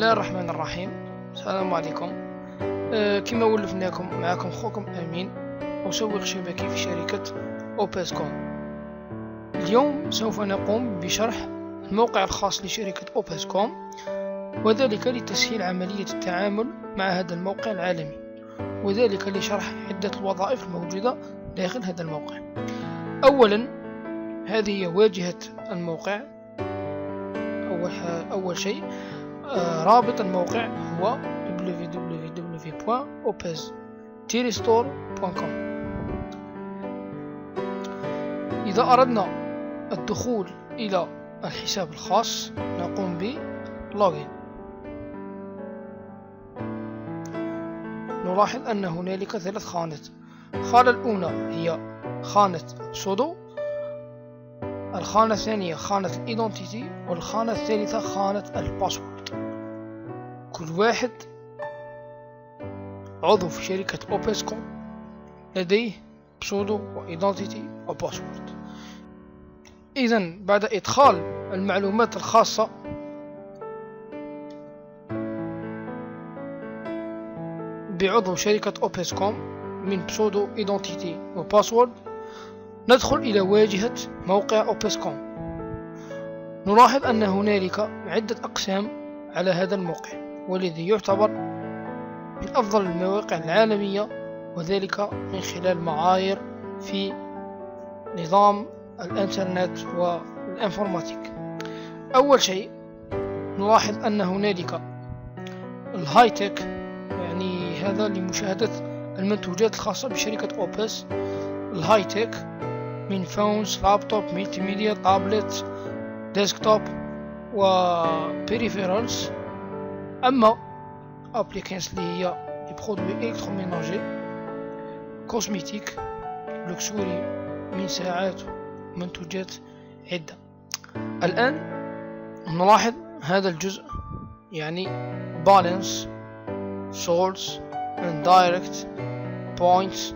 الله الرحمن الرحيم. السلام عليكم. أه كما ولفناكم معكم خوكم أمين مسوق شبكي في شركة أوبسكوم. اليوم سوف نقوم بشرح الموقع الخاص لشركة أوبسكوم وذلك لتسهيل عملية التعامل مع هذا الموقع العالمي وذلك لشرح عدة الوظائف الموجودة داخل هذا الموقع. أولا هذه هي واجهة الموقع. أول, أول شيء رابط الموقع هو www.opez-store.com إذا أردنا الدخول إلى الحساب الخاص نقوم ب login. نلاحظ أن هنالك ثلاث خانات. الخانة الأولى هي خانة pseudo. الخانة الثانية خانة ال identity. والخانة الثالثة خانة ال password. كل واحد عضو في شركة أوبسكو لديه pseudo و identity و password إذا بعد إدخال المعلومات الخاصة بعضو شركة أوبسكوم من pseudo identity و password ندخل إلى واجهة موقع أوبسكوم. نلاحظ أن هنالك عدة أقسام على هذا الموقع. والذي يعتبر من أفضل المواقع العالمية وذلك من خلال معايير في نظام الإنترنت وال informatique. أول شيء نلاحظ أن هنالك ال high-tech يعني هذا لمشاهدة المنتوجات الخاصة بشركة أوبس. ال high-tech من phones laptop multimedia tablet desktop و peripherals. اما appliance اللي هي les produits électroménagers cosmetic luxury من ساعات ومنتوجات عدة الآن نلاحظ هذا الجزء يعني balance source direct points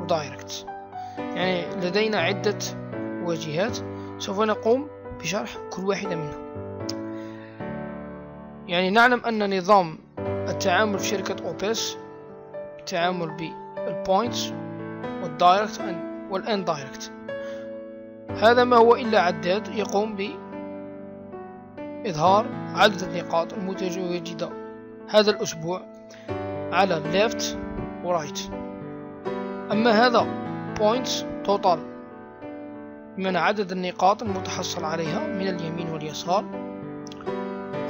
و direct يعني لدينا عدة واجهات سوف نقوم بشرح كل واحدة منها. يعني نعلم أن نظام التعامل في شركة أوبس التعامل بال points وال direct وال indirect هذا ما هو إلا عداد يقوم بإظهار عدد النقاط المتواجدة هذا الأسبوع على left و right أما هذا points total من عدد النقاط المتحصل عليها من اليمين واليسار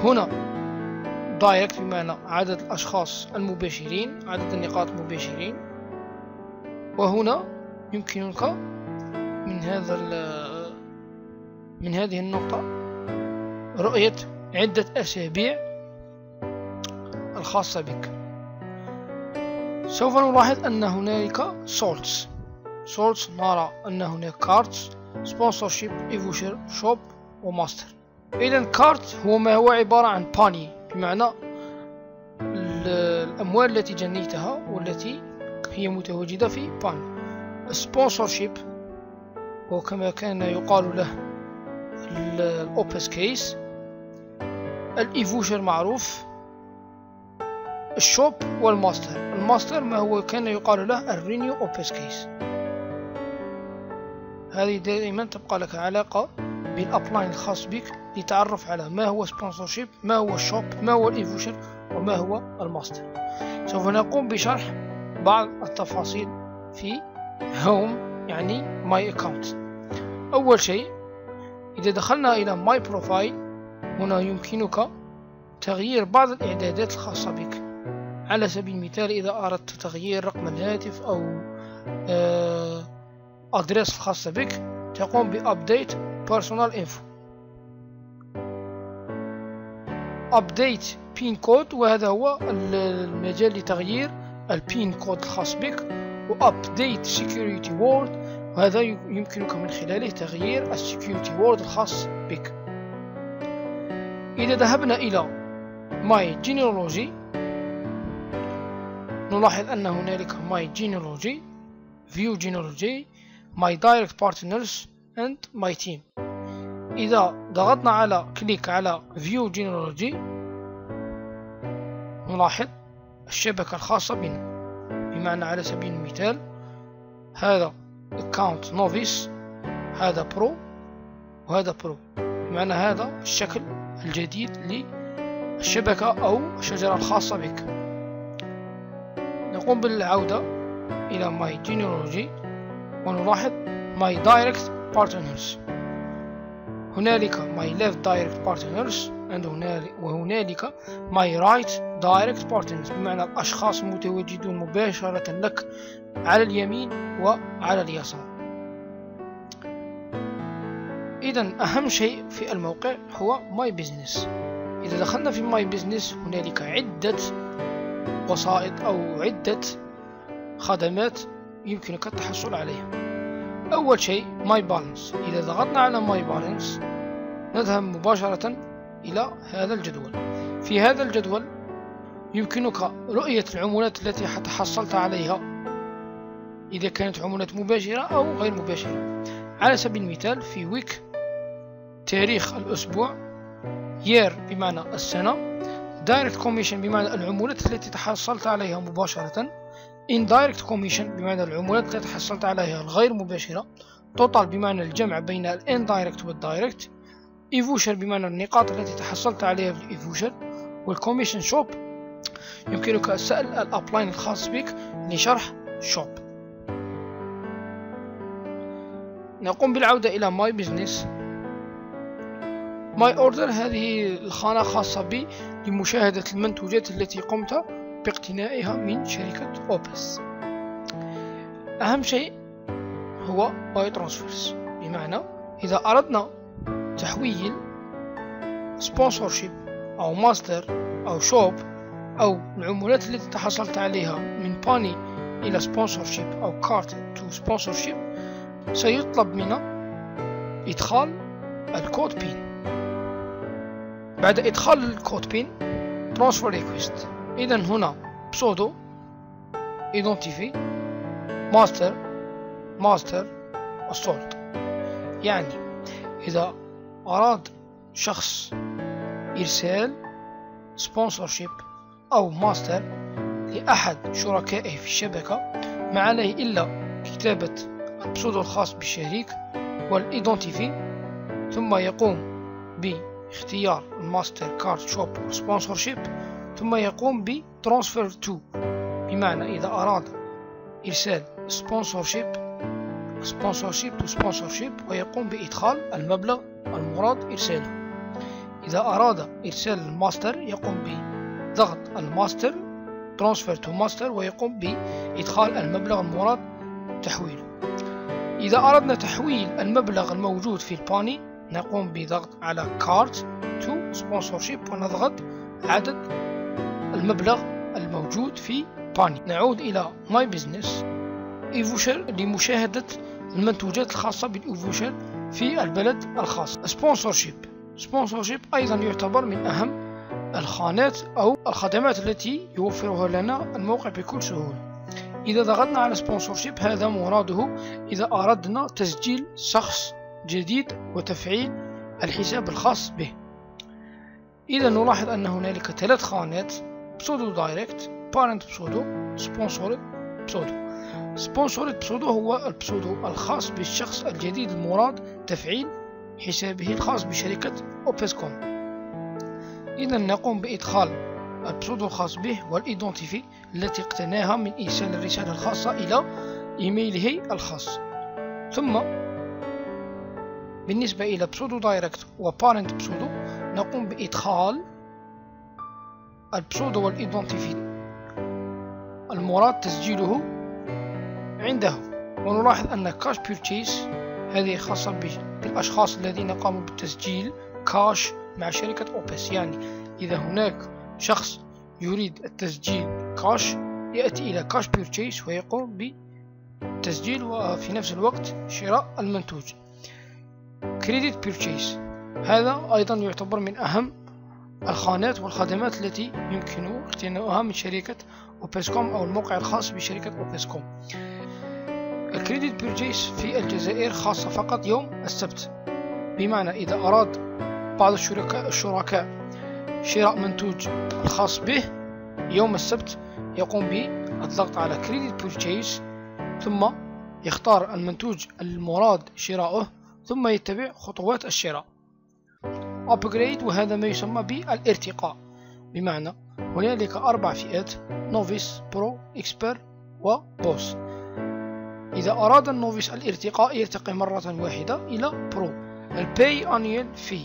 هنا direct بمعنى عدد الأشخاص المباشرين عدد النقاط المباشرين. وهنا يمكنك من هذا من هذه النقطة رؤية عدة أسابيع الخاصة بك. سوف نلاحظ أن هنالك سولتس سولتس نرى أن هناك كارت سبونسورشيب ايفوشر شوب وماستر إذا كارت هو ما هو عبارة عن باني بمعنى الأموال التي جنيتها والتي هي متواجدة في panier sponsorship هو كما كان يقال له الأوبس كيس ال e-voucher معروف. ال shop وال master. ال master ما هو كان يقال له ال renew اوبس كيس هذه دائما تبقى لك علاقة بال upline الخاص بك لتعرف على ما هو sponsorship ما هو ال shop ما هو ال e-voucher وما هو الماستر. سوف نقوم بشرح بعض التفاصيل في home يعني my account أول شيء إذا دخلنا إلى my profile هنا يمكنك تغيير بعض الإعدادات الخاصة بك. على سبيل المثال إذا أردت تغيير رقم الهاتف أو adresse الخاصة بك تقوم ب update personal info update pin code وهذا هو المجال لتغيير ال pin code الخاص بك. و update security word وهذا يمكنك من خلاله تغيير ال security word الخاص بك. إذا ذهبنا إلى my genealogy نلاحظ أن هنالك my genealogy view genealogy. My direct partners and my team. إذا ضغطنا على click على view genealogy نلاحظ الشبكة الخاصة بنا. بمعنى على سبيل المثال هذا account novice هذا pro وهذا pro بمعنى هذا الشكل الجديد للشبكة أو الشجرة الخاصة بك. نقوم بالعودة إلى my genealogy. ونلاحظ my direct partners. هنالك my left direct partners وهنالك my right direct partners. بمعنى الأشخاص المتواجدون مباشرة لك على اليمين وعلى اليسار. إذا أهم شيء في الموقع هو my business. إذا دخلنا في my business هنالك عدة وسائط أو عدة خدمات يمكنك التحصل عليها أول شيء my balance. إذا ضغطنا على my balance نذهب مباشرة إلى هذا الجدول. في هذا الجدول يمكنك رؤية العمولات التي حصلت عليها. إذا كانت عمولات مباشرة أو غير مباشرة. على سبيل المثال في ويك تاريخ الأسبوع year بمعنى السنة direct commission بمعنى العمولات التي تحصلت عليها مباشرة. Indirect commission بمعنى العمولات التي تحصلت عليها الغير مباشرة total بمعنى الجمع بين ال indirect وال direct e-voucher بمعنى النقاط التي تحصلت عليها في ال e-voucher وال commission shop يمكنك سأل ال upline الخاص بك لشرح shop نقوم بالعودة إلى my business my order هذه الخانة خاصة بي لمشاهدة المنتوجات التي قمت باقتنائها من شركة أوبس أهم شيء هو my transfers بمعنى إذا أردنا تحويل sponsorship أو ماستر أو shop أو العمولات التي تحصلت عليها من باني إلى سبونسورشيب أو كارت تو سبونسورشيب سيطلب منا إدخال الكود بين بعد إدخال الكود بين ترانسفير ريكويست إذا هنا بسودو ايدنتيفي ماستر ماستر السولت يعني إذا أراد شخص إرسال sponsorship أو ماستر لأحد شركائه في الشبكة ما عليه إلا كتابة ال pseudo الخاص بالشريك وال identifié ثم يقوم باختيار ال master card shop sponsorship ثم يقوم ب transfer to بمعنى إذا أراد إرسال sponsorship sponsorship to sponsorship ويقوم بإدخال المبلغ المراد إرساله. إذا أراد إرسال الماستر يقوم بضغط ال master transfer to master ويقوم بإدخال المبلغ المراد تحويله. إذا أردنا تحويل المبلغ الموجود في الباني نقوم بضغط على card to sponsorship ونضغط عدد المبلغ الموجود في باني. نعود إلى my business e-voucher لمشاهدة المنتوجات الخاصة بال e-voucher في البلد الخاص. sponsorship sponsorship أيضا يعتبر من أهم الخانات أو الخدمات التي يوفرها لنا الموقع بكل سهولة. إذا ضغطنا على sponsorship هذا مراده إذا أردنا تسجيل شخص جديد وتفعيل الحساب الخاص به. إذا نلاحظ أن هنالك ثلاث خانات. pseudo direct parent pseudo sponsored pseudo sponsored pseudo هو ال pseudo الخاص بالشخص الجديد المراد تفعيل حسابه الخاص بشركة أوبسكوم إذا نقوم بإدخال ال pseudo الخاص به وال identifié التي اقتناها من إرسال الرسالة الخاصة إلى إيميله الخاص ثم بالنسبة إلى pseudo direct و parent pseudo نقوم بإدخال ال pseudo وال identifié المراد تسجيله عنده. ونلاحظ أن cash purchase هذه خاصة بالأشخاص الذين قاموا بالتسجيل كاش مع شركة أوبس. يعني إذا هناك شخص يريد التسجيل كاش يأتي إلى cash purchase ويقوم بالتسجيل وفي نفس الوقت شراء المنتوج. credit purchase هذا أيضا يعتبر من أهم الخانات والخدمات التي يمكن اقتناؤها من شركة أوبسكوم أو الموقع الخاص بشركة أوبسكوم ال credit purchase في الجزائر خاصة فقط يوم السبت. بمعنى إذا أراد بعض الشركاء, الشركاء شراء منتوج الخاص به يوم السبت يقوم بالضغط على credit purchase ثم يختار المنتوج المراد شراؤه ثم يتبع خطوات الشراء. Upgrade وهذا ما يسمى بالارتقاء. بمعنى هنالك أربع فئات novice pro expert و boss إذا أراد ال novice الارتقاء يرتقي مرة واحدة إلى pro ال pay annual fee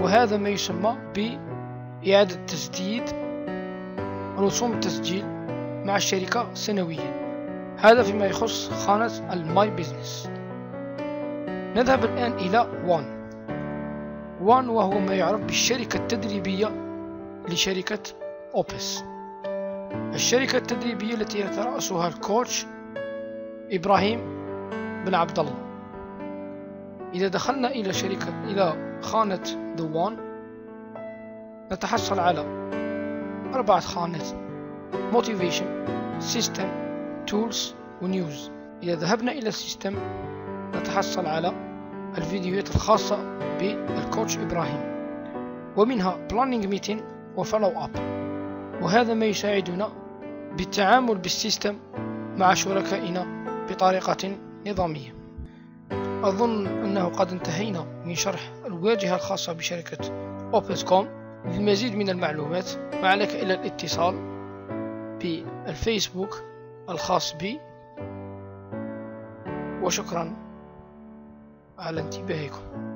وهذا ما يسمى بإعادة تسديد رسوم التسجيل مع الشركة سنويا. هذا فيما يخص خانة ال my business نذهب الآن إلى one one وهو ما يعرف بالشركة التدريبية لشركة أوبس. الشركة التدريبية التي يترأسها ال coach إبراهيم بن عبد الله. إذا دخلنا إلى شركة إلى خانة the one نتحصل على أربعة خانات Motivation System Tools و news إذا ذهبنا إلى ال system نتحصل على الفيديوهات الخاصة بال coach إبراهيم. ومنها Planning Meeting و follow up وهذا ما يساعدنا بالتعامل بال system مع شركائنا بطريقة نظامية. أظن أنه قد انتهينا من شرح الواجهة الخاصة بشركة أوبسكوم للمزيد من المعلومات ما عليك إلا الاتصال بالفيسبوك الخاص بي. وشكرا. على انتباهكم.